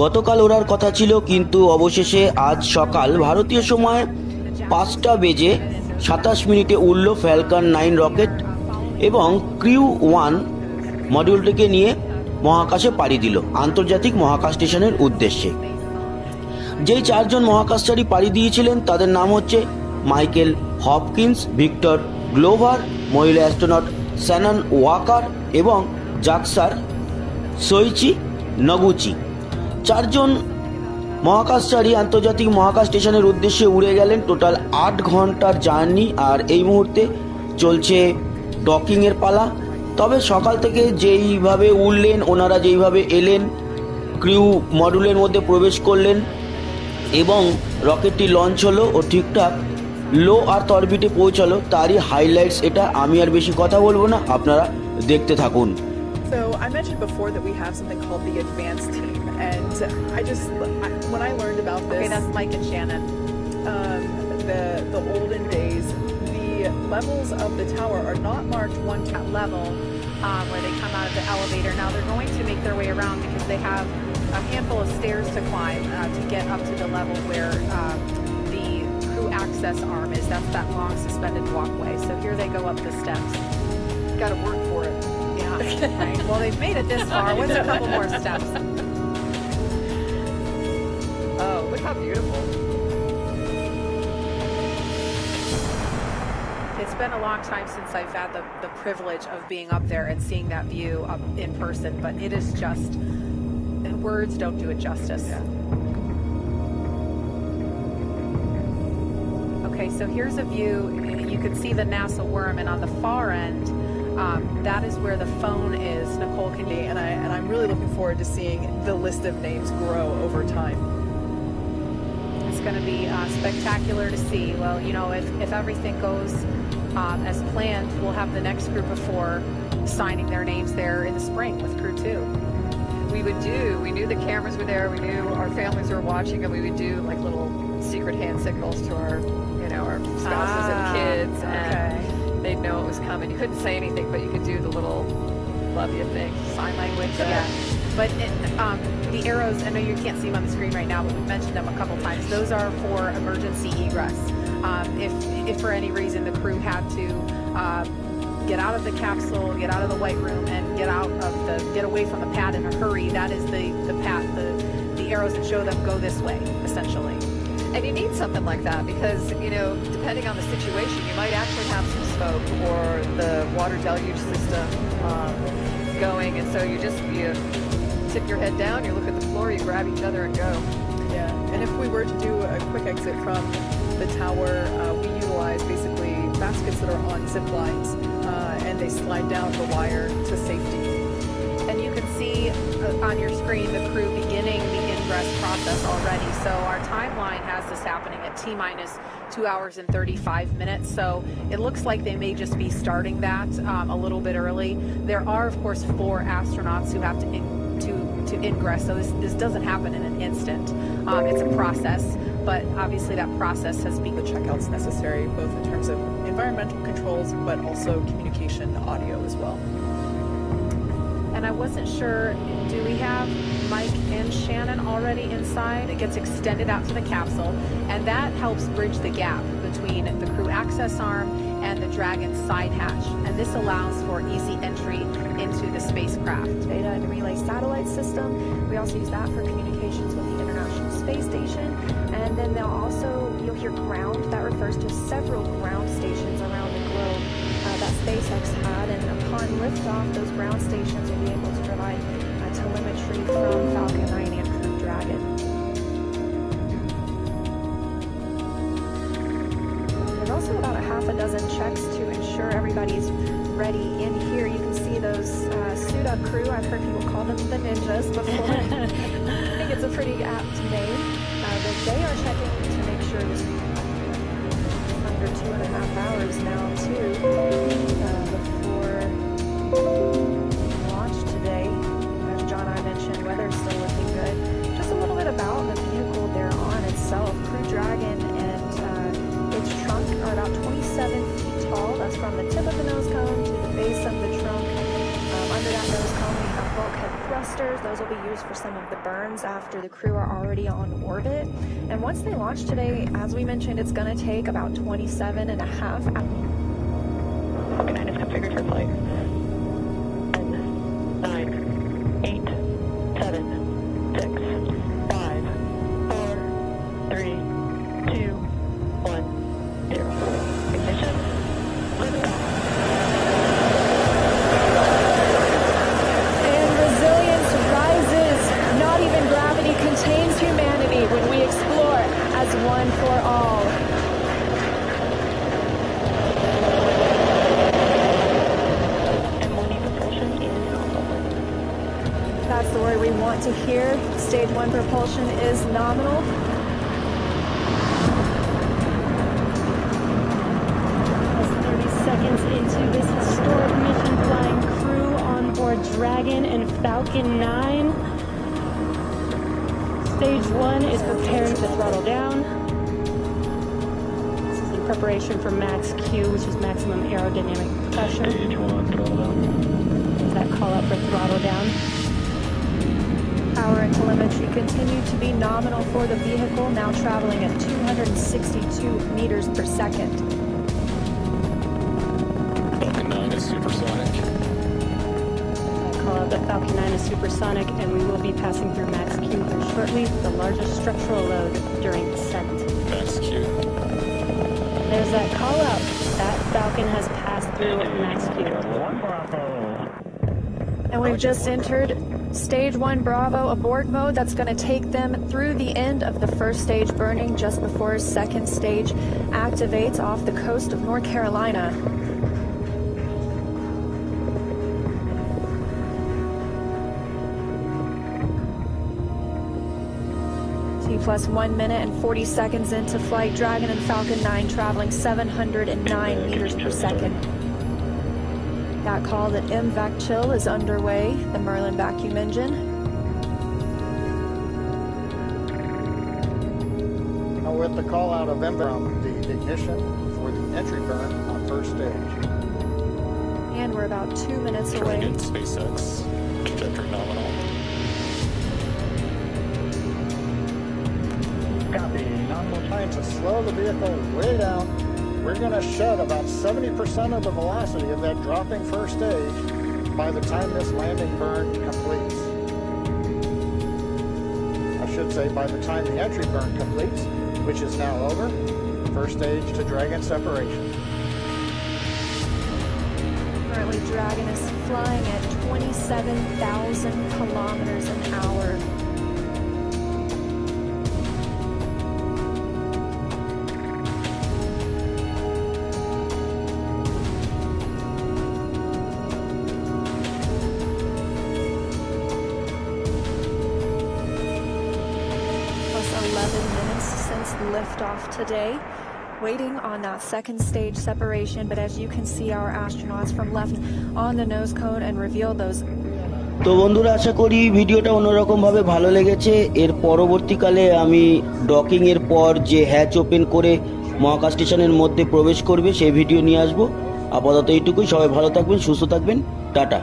গতকাল ওড়ার কথা ছিল, কিন্তু অবশেষে আজ সকাল ভারতীয় সময় পাঁচটা বেজে সাতাশ মিনিটে উড়ল ফ্যালকন নাইন রকেট এবং ক্রিউ ওয়ান মডিউলটিকে নিয়ে মহাকাশে পাড়ি দিল, আন্তর্জাতিক মহাকাশ স্টেশনের উদ্দেশ্যে। যেই চারজন মহাকাশচারী পাড়ি দিয়েছিলেন, তাদের নাম হচ্ছে মাইকেল হপকিন্স, ভিক্টর গ্লোভার, মহিলা অ্যাস্ট্রোনট স্যানন ওয়াকার এবং জাকসার সইচি নগুচি। চারজন মহাকাশচারী আন্তর্জাতিক মহাকাশ স্টেশনের উদ্দেশ্যে উড়ে গেলেন। টোটাল আট ঘণ্টার জার্নি আর এই মুহূর্তে চলছে ডকিংয়ের পালা। তবে সকাল থেকে যেইভাবে উড়লেন ওনারা যেইভাবে এলেন ক্রিউ মডুলের মধ্যে প্রবেশ করলেন এবং রকেটটি লঞ্চ হলো ও ঠিকঠাক লো আর্থ অরবিটে পৌঁছালো তারই হাইলাইটস এটা। আমি আর বেশি কথা বলব না আপনারা দেখতে থাকুন। So I mentioned before that we have something called the advanced team, and I just I, when I learned about this, Okay, that's Mike and Shannon. um, the the olden days, the levels of the tower are not marked one level um, where they come out of the elevator. Now they're going to make their way around because they have a handful of stairs to climb uh, to get up to the level where um, the crew access arm is. That's that long suspended walkway. So here they go up the steps. Got to work for it. Yeah. right. Well, they've made it this far. What's a couple more steps? Look how beautiful! It's been a long time since I've had the, the privilege of being up there and seeing that view up in person, but it is just, words don't do it justice. Okay, so here's a view. You can see the NASA worm, and on the far end, um, that is where the phone is. Nicole can be, And I and I'm really looking forward to seeing the list of names grow over time. Going to be uh, spectacular to see. Well, you know, if, if everything goes um, as planned, we'll have the next group of four signing their names there in the spring with Crew 2. we would do we knew the cameras were there we knew our families were watching and we would do like little secret hand signals to our you know our spouses Ah, and kids okay. and they'd know it was coming you couldn't say anything but you could do the little love you thing Sign language, yeah. But it, um, the arrows, I know you can't see them on the screen right now, but we've mentioned them a couple times. Those are for emergency egress. Um, if, if for any reason the crew had to um, get out of the capsule, get out of the white room, and get out of the get away from the pad in a hurry, that is the the path, the the arrows that show them go this way, essentially. and you need something like that because you know depending on the situation you might actually have some smoke or the water deluge system um, going and so you just you tip your head down you look at the floor you grab each other and go Yeah, and if we were to do a quick exit from the tower, uh, we utilize basically baskets that are on zip lines, uh, and they slide down the wire to safety. And you can see uh, on your screen the crew beginning the ingress process already. So our timeline has this happening at T minus two hours and 35 minutes. So it looks like they may just be starting that um, a little bit early. There are, of course, four astronauts who have to to to ingress. So this this doesn't happen in an instant. Um, it's a process, but obviously that process has been The checkouts necessary, both in terms of environmental controls, but also communication audio as well. And I wasn't sure, do we have Mike and Shannon already inside? It gets extended out to the capsule, and that helps bridge the gap between the crew access arm and the Dragon side hatch. And this allows for easy entry into the spacecraft. data and relay satellite system. We also use that for communications with the International Space Station. And then they'll also, you'll hear ground. That refers to several ground stations SpaceX had. And upon liftoff, those ground stations will be able to provide uh, telemetry from Falcon 9 and Crew Dragon. There's also about a half a dozen checks to ensure everybody's ready in here. You can see those uh, suit up crew. I've heard people call them the ninjas before. I think it's a pretty apt name. Uh, but they are checking to make sure this under two and a half hours now thrusters. Those will be used for some of the burns after the crew are already on orbit. And once they launch today, as we mentioned, it's going to take about 27 and a half Falcon 9 is configured for flight. That's the word we want to hear. Stage one propulsion is nominal. 30 seconds into this historic mission, flying crew on board Dragon and Falcon 9. Stage one is preparing to throttle down. This is in preparation for max Q, which is maximum aerodynamic pressure. Stage 1, throttle down. Is that call out for throttle down? Power and telemetry continue to be nominal for the vehicle, now traveling at 262 meters per second. Falcon 9 is supersonic. I call out that Falcon 9 is supersonic, and we will be passing through max Q here shortly, the largest structural load during descent. Max Q. There's that call out. That Falcon has passed through max Q. And we've just entered stage one Bravo abort mode. That's going to take them through the end of the first stage burning just before second stage activates off the coast of North Carolina. T plus one minute and 40 seconds into flight. Dragon and Falcon 9 traveling 709 meters per second. That call that MVAC chill is underway, the Merlin vacuum engine. Now with the call out of MVAC from the ignition for the entry burn on first stage. And we're about two minutes away. Dragon SpaceX. Trajectory nominal. Copy. Nominal time to slow the vehicle way down. We're going to shed about 70% of the velocity of that dropping first stage by the time this landing burn completes. I should say by the time the entry burn completes, which is now over. First stage to Dragon separation. Currently, Dragon is flying at 27,000 kilometers an hour. Since liftoff today. Waiting on that second stage separation, but as you can see, our astronauts from left on the nose cone and reveal those তো বন্ধুরা আশা করি ভিডিওটা অন্যরকমভাবে ভালো লেগেছে এর পরবর্তীকালে আমি ডকিং এর পর যে হ্যাচ ওপেন করে মহাকাশ স্টেশনের মধ্যে প্রবেশ করবে সেই ভিডিও নিয়ে আসব আপাতত এইটুকুই সবাই ভালো থাকবেন সুস্থ থাকবেন টাটা